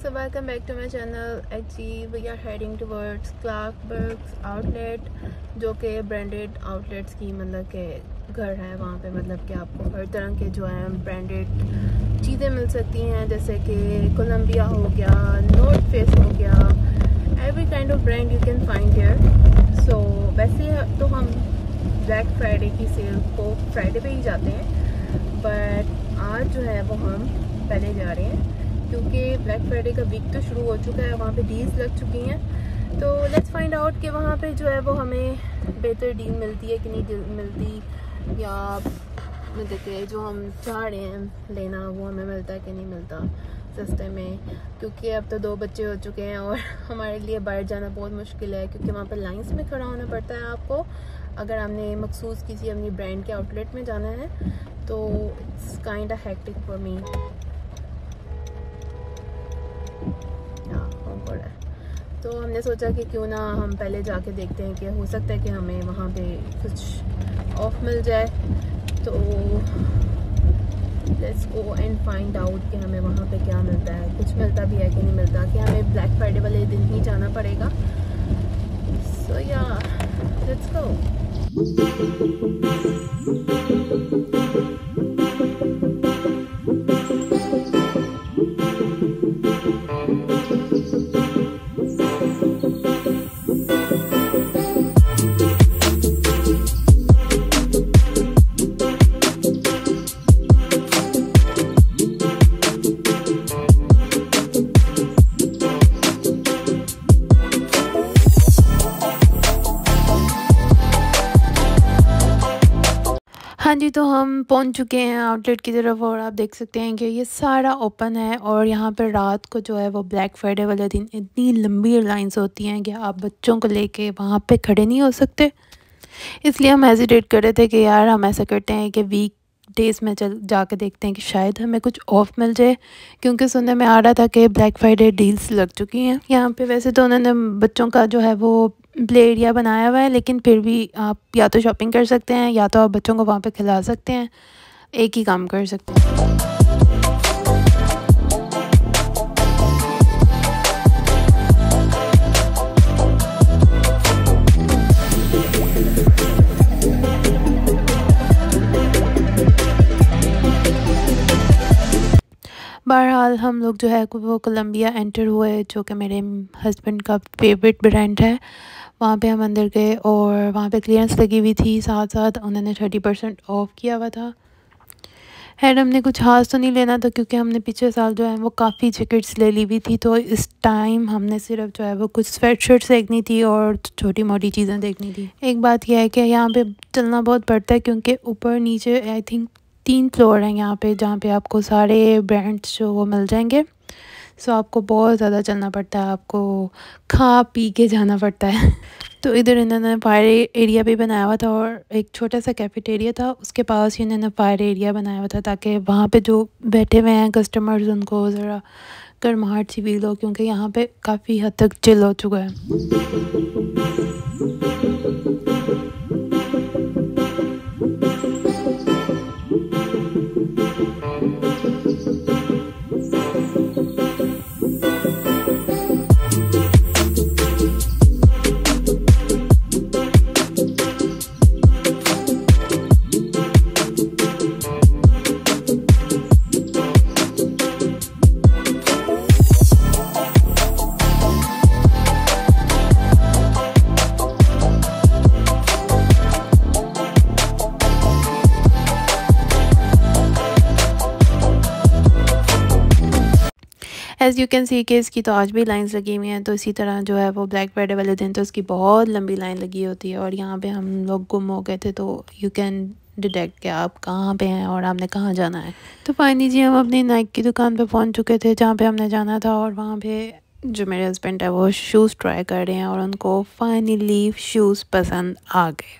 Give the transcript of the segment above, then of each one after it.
So welcome back to my channel. Actually, we are heading towards Clarkburg's outlet جو کہ branded outlets کی مطلب کہ گھر ہے وہاں پہ مطلب کہ آپ کو ہر طرح کے جو ہیں برانڈیڈ چیزیں مل سکتی ہیں جیسے کہ کولمبیا ہو گیا نورتھ فیس ہو گیا every kind of brand you can find here so ویسے تو ہم بلیک فرائیڈے کی سیل کو فرائیڈے پہ ہی جاتے ہیں بٹ آج جو ہے وہ ہم پہلے جا رہے ہیں، کیونکہ بلیک فرائیڈے کا ویک تو شروع ہو چکا ہے، وہاں پہ ڈیلز لگ چکی ہیں۔ تو لیٹس فائنڈ آؤٹ کہ وہاں پہ جو ہے وہ ہمیں بہتر ڈیل ملتی ہے کہ نہیں ملتی، یا مطلب کہ جو ہم چاہ رہے ہیں لینا، وہ ہمیں ملتا ہے کہ نہیں ملتا۔ سستے میں، کیونکہ اب تو دو بچے ہو چکے ہیں اور ہمارے لیے باہر جانا بہت مشکل ہے، کیونکہ وہاں پہ لائنس میں کھڑا ہونا پڑتا ہے آپ کو۔ اگر ہم نے مخصوص کسی اپنی برانڈ کے آؤٹ لیٹ میں جانا ہے تو it's kind of hectic for me تو ہم نے سوچا کہ کیوں نہ ہم پہلے جا کے دیکھتے ہیں کہ ہو سکتا ہے کہ ہمیں وہاں پہ کچھ آف مل جائے. تو let's go and find out کہ ہمیں وہاں پہ کیا ملتا ہے. کچھ ملتا بھی ہے کہ نہیں ملتا کہ ہمیں بلیک فرائیڈے والے دن ہی جانا پڑے گا. سو یا لیٹس گو ہاں جی تو ہم پہنچ چکے ہیں آؤٹ لیٹ کی طرف اور آپ دیکھ سکتے ہیں کہ یہ سارا اوپن ہے اور یہاں پہ رات کو جو ہے وہ بلیک فرائیڈے والے دن اتنی لمبی لائنس ہوتی ہیں کہ آپ بچوں کو لے کے وہاں پہ کھڑے نہیں ہو سکتے۔ اس لیے ہم ہیزیٹیٹ کر رہے تھے کہ یار ہم ایسا کرتے ہیں کہ ویک ڈیز میں چل جا کے دیکھتے ہیں کہ شاید ہمیں کچھ آف مل جائے۔ کیونکہ سننے میں آ رہا تھا کہ بلیک فرائیڈے ڈیلز لگ چکی ہیں۔ یہاں پہ ویسے تو انہوں نے بچوں کا جو ہے وہ پلے ایریا بنایا ہوا ہے، لیکن پھر بھی آپ یا تو شاپنگ کر سکتے ہیں یا تو آپ بچوں کو وہاں پہ کھلا سکتے ہیں، ایک ہی کام کر سکتے ہیں۔ بہرحال ہم لوگ جو ہے، وہ کولمبیا انٹر ہوئے، جو کہ میرے ہسبینڈ کا فیوریٹ برانڈ ہے۔ وہاں پہ ہم اندر گئے اور وہاں پہ کلیئرنس لگی ہوئی تھی ساتھ ساتھ، انہوں نے تھرٹی پرسینٹ آف کیا ہوا تھا۔ خیر، ہم نے کچھ خاص تو نہیں لینا تھا کیونکہ ہم نے پچھلے سال جو ہے وہ کافی جیکٹس لے لی ہوئی تھی، تو اس ٹائم ہم نے صرف جو ہے وہ کچھ سویٹ شرٹس دیکھنی تھی اور چھوٹی موٹی چیزیں دیکھنی تھی۔ ایک بات یہ ہے کہ یہاں پہ چلنا بہت پڑتا ہے کیونکہ اوپر نیچے آئی تھنک تین فلور ہیں یہاں پہ جہاں پہ آپ کو سارے برانڈس جو وہ مل جائیں گے۔ سو آپ کو بہت زیادہ چلنا پڑتا ہے، آپ کو کھا پی کے جانا پڑتا ہے۔ تو ادھر انہوں نے فائر ایریا بھی بنایا ہوا تھا اور ایک چھوٹا سا کیفیٹیریا تھا۔ اس کے پاس ہی انہوں نے فائر ایریا بنایا ہوا تھا تاکہ وہاں پہ جو بیٹھے ہوئے ہیں کسٹمرز ان کو ذرا گرماہٹ سی فیل ہو، کیونکہ یہاں پہ کافی حد تک چل ہو چکا ہے۔ ایز یو کین سی کہ اس کی تو آج بھی لائنس لگی ہوئی ہیں، تو اسی طرح جو ہے وہ بلیک فرائیڈے والے دن تو اس کی بہت لمبی لائن لگی ہوتی ہے اور یہاں پہ ہم لوگ گم ہو گئے تھے تو یو کین ڈیٹیکٹ کہ آپ کہاں پہ ہیں اور آپ نے کہاں جانا ہے۔ تو فائنلی جی ہم اپنی نائک کی دکان پہ پہنچ چکے تھے جہاں پہ ہم نے جانا تھا اور وہاں پہ جو میرے ہسبینڈ ہے وہ شوز ٹرائی کر رہے ہیں اور ان کو فائنلی شوز پسند آ گئے۔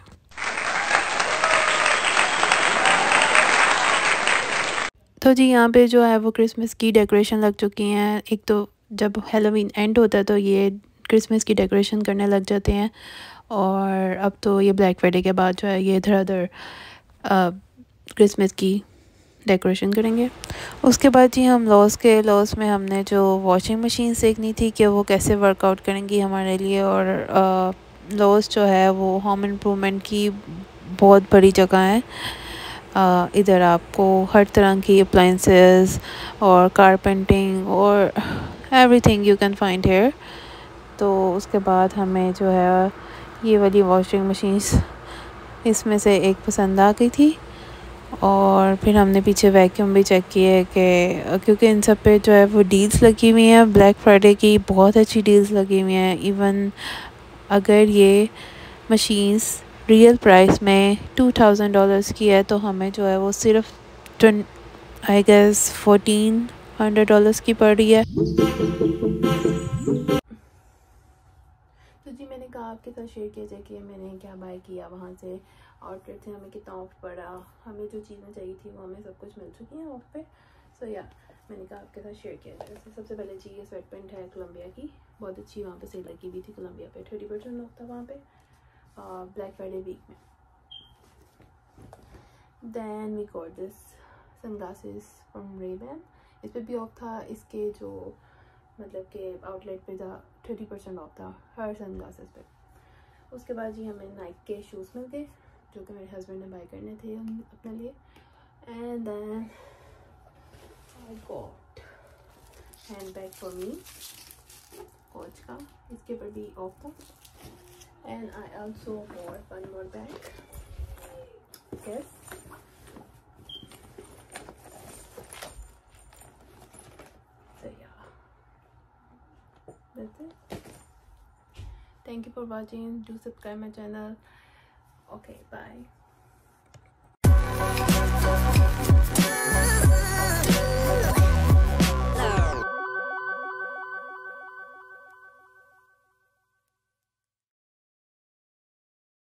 تو جی یہاں پہ جو ہے وہ کرسمس کی ڈیکوریشن لگ چکی ہیں۔ ایک تو جب ہیلوین اینڈ ہوتا ہے تو یہ کرسمس کی ڈیکوریشن کرنے لگ جاتے ہیں۔ اور اب تو یہ بلیک فرائیڈے کے بعد جو ہے یہ ادھر ادھر کرسمس کی ڈیکوریشن کریں گے۔ اس کے بعد جی ہم لوس کے لوس میں ہم نے جو واشنگ مشین دیکھنی تھی کہ وہ کیسے ورک آؤٹ کریں گی ہمارے لیے۔ اور لوس جو ہے وہ ہوم امپرومنٹ کی بہت بڑی جگہ ہے ادھر آپ کو ہر طرح کی اپلائنسز اور کارپینٹنگ اور everything you can find here تو اس کے بعد ہمیں جو ہے یہ والی واشنگ مشینس اس میں سے ایک پسند آ گئی تھی اور پھر ہم نے پیچھے ویکیوم بھی چیک کیے کہ، کیونکہ ان سب پہ جو ہے وہ ڈیلز لگی ہوئی ہیں بلیک فرائیڈے کی بہت اچھی ڈیلز لگی ہوئی ہیں. ایون اگر یہ مشینز ریئل پرائس میں ٹو تھاؤزنڈ ڈالرس کی ہے، تو ہمیں جو ہے وہ صرف tone I guess fourteen hundred dollars کی پڑ رہی ہے۔ تو جی میں نے کہا آپ کے ساتھ شیئر کیا جائے کہ میں نے کیا بائی کیا وہاں سے۔ آؤٹ لیٹ سے ہمیں کتنا آف پڑا۔ ہمیں جو چیزیں چاہیے تھی وہ ہمیں سب کچھ مل چکی ہیں آف پہ۔ سو یا میں نے کہا آپ کے ساتھ شیئر کیا۔ جائے سب سے پہلے جی یہ سویٹ پینٹ ہے کولمبیا کی۔ بہت اچھی وہاں پہ سیل لگی ہوئی تھی کولمبیا پہ۔ تھرٹی پرسینٹ آف تھا وہاں پہ۔ بلیک فرائیڈے ویک میں then we got this sunglasses from Ray Ban اس پہ بھی آف تھا، اس کے جو مطلب کہ آؤٹ لیٹ پہ تھا تھرٹی پرسینٹ آف تھا ہر سن گلاسز پہ۔ اس کے بعد جی ہمیں نائک کے شوز مل گئے، جو کہ میرے ہسبینڈ نے بائی کرنے تھے اپنے لیے۔ And then I got handbag for me Coach کا۔ اس کے اوپر بھی آف تھا۔ and I also bought one more bag. This so yeah. That's it. Thank you for watching. Do subscribe my channel. Okay bye.